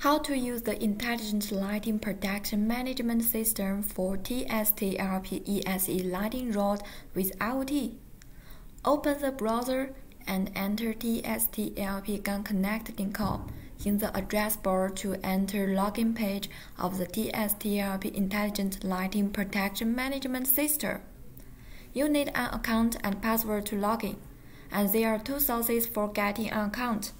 How to use the Intelligent Lighting Protection Management System for TSTLP ESE lighting rod with IoT. Open the browser and enter tstlp-connect.com in the address bar to enter login page of the TSTLP Intelligent Lighting Protection Management System. You need an account and password to login, and there are two sources for getting an account.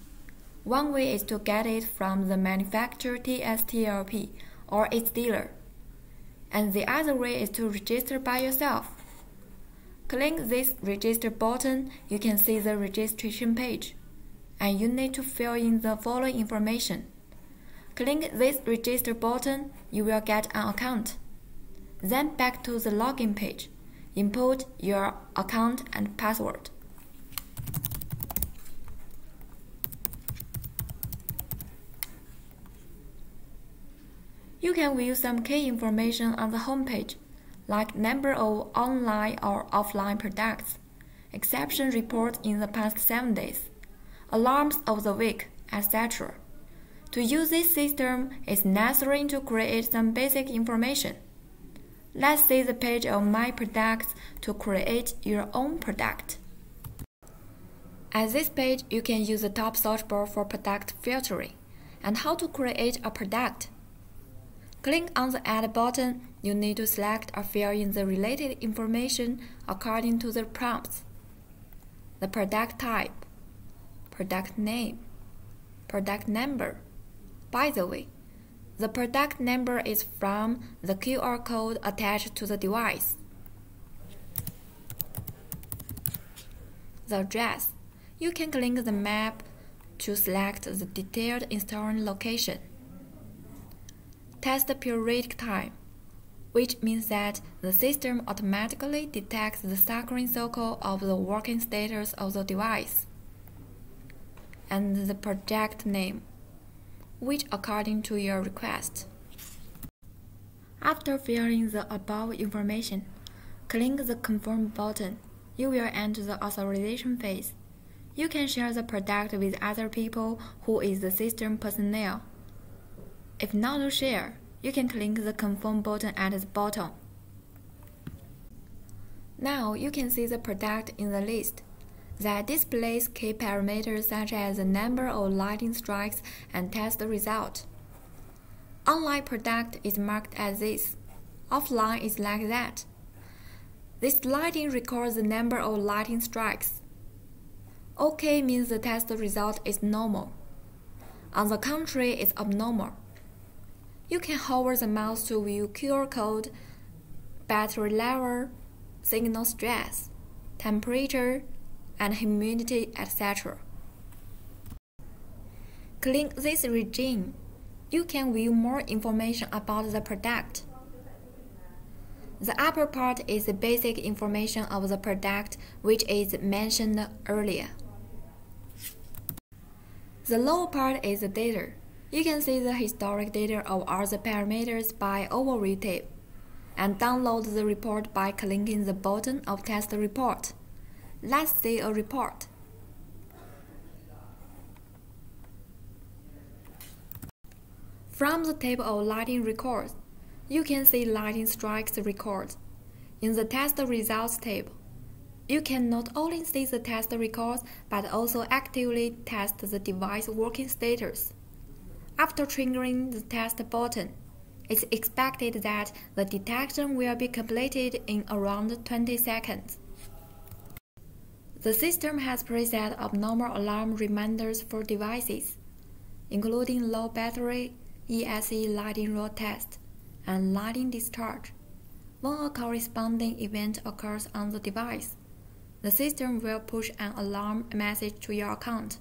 One way is to get it from the manufacturer TSTLP or its dealer, and the other way is to register by yourself. Click this register button, you can see the registration page, and you need to fill in the following information. Click this register button, you will get an account. Then back to the login page, input your account and password. You can view some key information on the homepage, like number of online or offline products, exception report in the past 7 days, alarms of the week, etc. To use this system, it's necessary to create some basic information. Let's see the page of My Products to create your own product. At this page, you can use the top search bar for product filtering and how to create a product. Click on the Add button, you need to select or fill in the related information according to the prompts. The product type, product name, product number. By the way, the product number is from the QR code attached to the device. The address. You can click the map to select the detailed installing location. Test periodic time, which means that the system automatically detects the cycling cycle of the working status of the device. And the project name, which according to your request. After filling the above information, click the Confirm button. You will enter the authorization phase. You can share the product with other people who is the system personnel. If not to share, you can click the Confirm button at the bottom. Now you can see the product in the list that displays key parameters such as the number of lighting strikes and test result. Online product is marked as this. Offline is like that. This lighting records the number of lighting strikes. OK means the test result is normal. On the contrary, it's abnormal. You can hover the mouse to view QR code, battery level, signal stress, temperature, and humidity, etc. Click this region. You can view more information about the product. The upper part is the basic information of the product which is mentioned earlier. The lower part is the data. You can see the historic data of all the parameters by overview tab and download the report by clicking the button of Test Report. Let's see a report. From the table of lighting records, you can see lighting strikes records. In the test results table, you can not only see the test records but also actively test the device working status. After triggering the test button, it's expected that the detection will be completed in around 20 seconds. The system has preset abnormal alarm reminders for devices, including low battery, ESE lighting rod test, and lighting discharge. When a corresponding event occurs on the device, the system will push an alarm message to your account.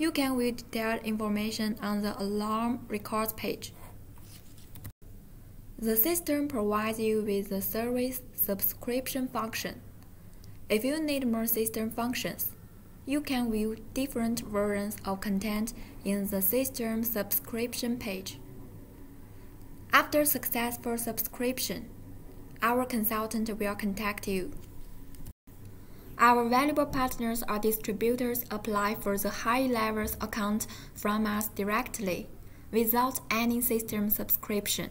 You can view detailed information on the alarm records page. The system provides you with the service subscription function. If you need more system functions, you can view different versions of content in the system subscription page. After successful subscription, our consultant will contact you. Our valuable partners or distributors apply for the high levels account from us directly. without any system subscription.